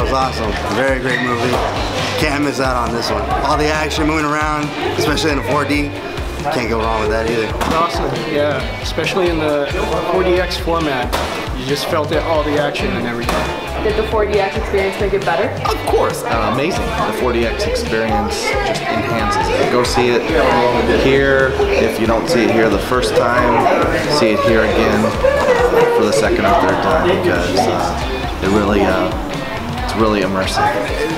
was awesome. Very great movie. Can't miss out on this one. All the action moving around, especially in the 4D. Can't go wrong with that either. It's awesome, yeah. Especially in the 4DX format. You just felt it, all the action and everything. Did the 4DX experience make it better? Of course, uh, amazing. The 4DX experience just enhances it. Go see it here. If you don't see it here the first time, see it here again for the second or third time because uh, it really, uh, it's really immersive.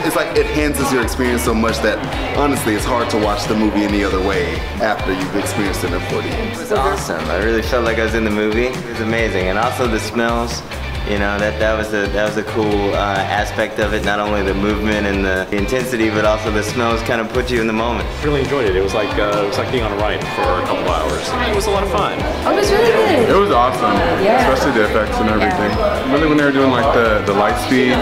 It's like it enhances your experience so much that honestly it's hard to watch the movie any other way after you've experienced it in 4D. It was awesome. I really felt like I was in the movie. It was amazing, and also the smells. You know that that was a that was a cool uh, aspect of it. Not only the movement and the, the intensity, but also the smells kind of put you in the moment. Really enjoyed it. It was like uh, it was like being on a ride for a couple hours. It was a lot of fun. Oh, it was really good. It was awesome, Yeah. especially the effects and everything. Really, when they were doing like the, the light speed,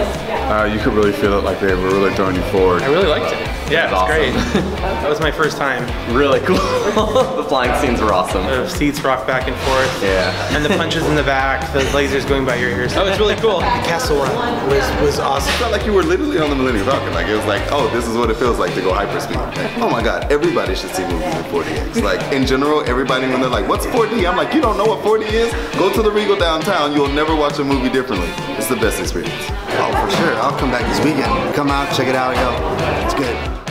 uh, you could really feel it like they were really throwing you forward. I really liked it. Yeah, It was it's great. that was my first time. Really cool. the flying scenes were awesome. The seats rock back and forth. Yeah. And the punches in the back, the lasers going by your ears. Oh, it's really cool. The Kessel Run was was awesome. It felt like you were literally on the Millennium Falcon. Like it was like, oh, this is what it feels like to go hyperspeed. Like, oh my God, everybody should see movies in 4DX. Like in general, everybody when they're like, what's 4D? I'm like, you don't know what 4D is? Go to the Regal downtown. You'll never watch a movie differently. It's the best experience. Oh, for sure. I'll come back this weekend. Come out, check it out, yo. It's good.